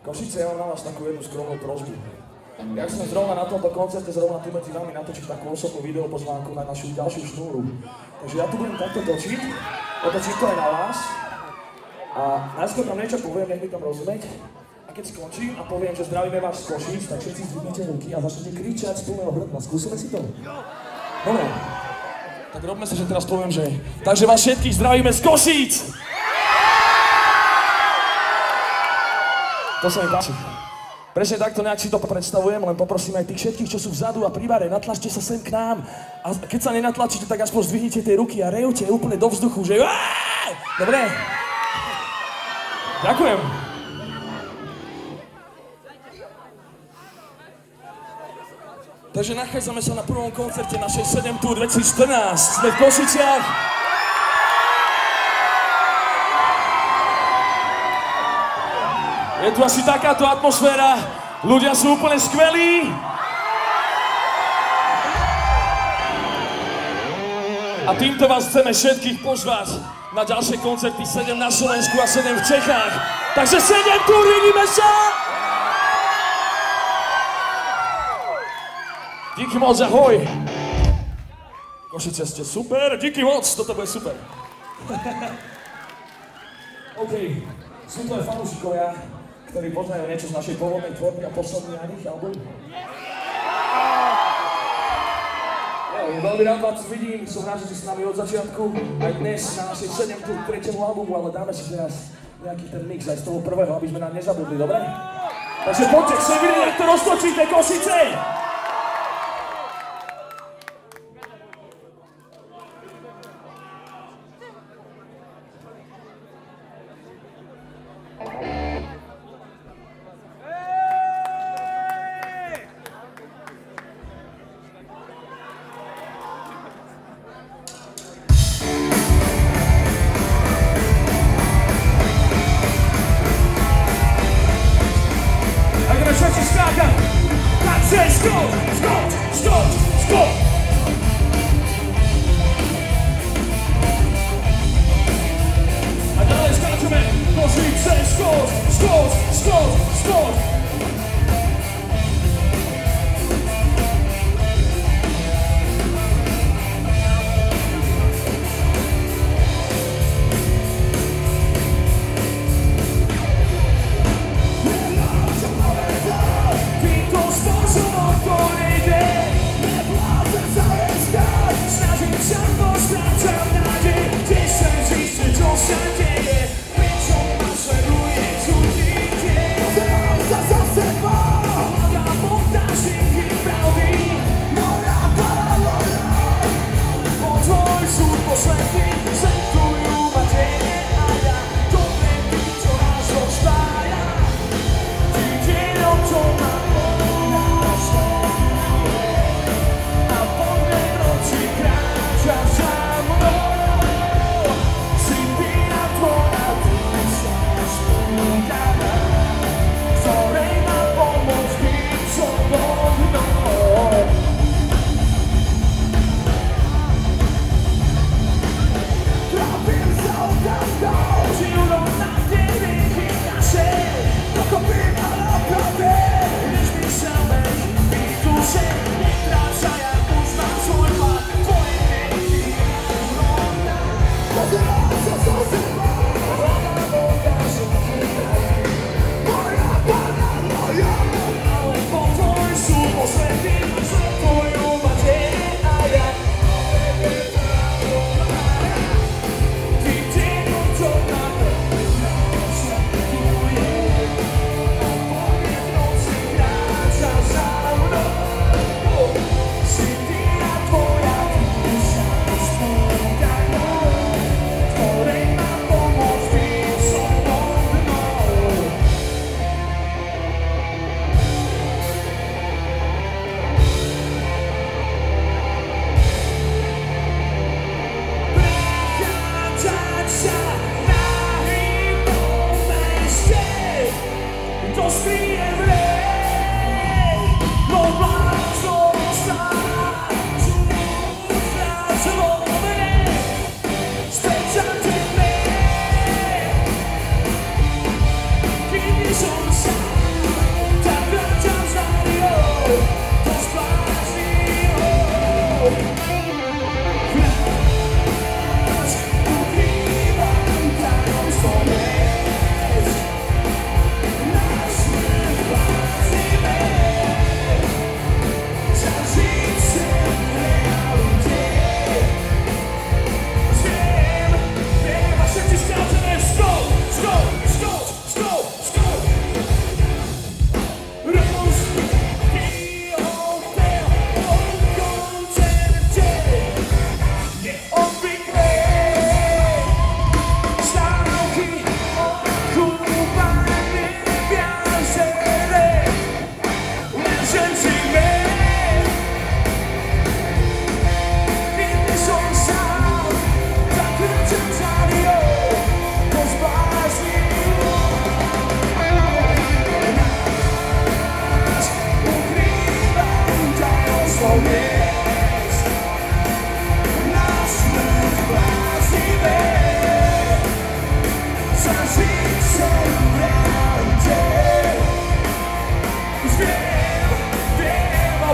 Košice, ja mám na vás takú jednu skromnú prosbu. Ja chcem zrovna na tomto koncerte, zrovna tu medzi vami natočiť takú osobnú videopozvánku na našu ďalšiu šnúru. Takže ja tu budem takto točiť, otočiť to aj na vás. A najskôr tam niečo poviem, nech mi tam rozumieť. A keď skončím a poviem, že zdravíme vás z Košic, tak všetci zdvihnete ruky a začnete kričať z plného hrdla. Skúsime si to? Dobre. Tak robme sa, že teraz poviem, že... Takže vás všetkých zdravíme z Košic! To sa mi páči. Presne takto nejak si to predstavujem, len poprosím aj tých všetkých, čo sú vzadu a pri bare, natlačte sa sem k nám. A keď sa nenatlačíte, tak aspoň zdvihnite tie ruky a rejte úplne do vzduchu, že! Dobre? Ďakujem. Takže nachádzame sa na prvom koncerte našej 7 Tour 2014. Sme v Košiciach. Je tu asi takáto atmosféra. Ľudia sú úplne skvelí. A týmto vás chceme všetkých pozvať na ďalšie koncerty 7 na Slovensku a 7 v Čechách. Takže 7 tu vidíme sa! Díky moc, ahoj! Košice ste super, díky moc, toto bude super. OK, sú to aj fanúšikovia, ktorí poznajú niečo z našej pôvodnej tvorby a posledný na nich album. Veľmi rád vás vidím, som rád, že ste s nami od začiatku, aj dnes na našej 7 tu tretiemu albumu, ale dáme si teraz nejaký ten mix aj z toho prvého, aby sme nám nezabudli, dobre? Takže poďte, chcem vidieť, jak to roztočíte, Košice! Tak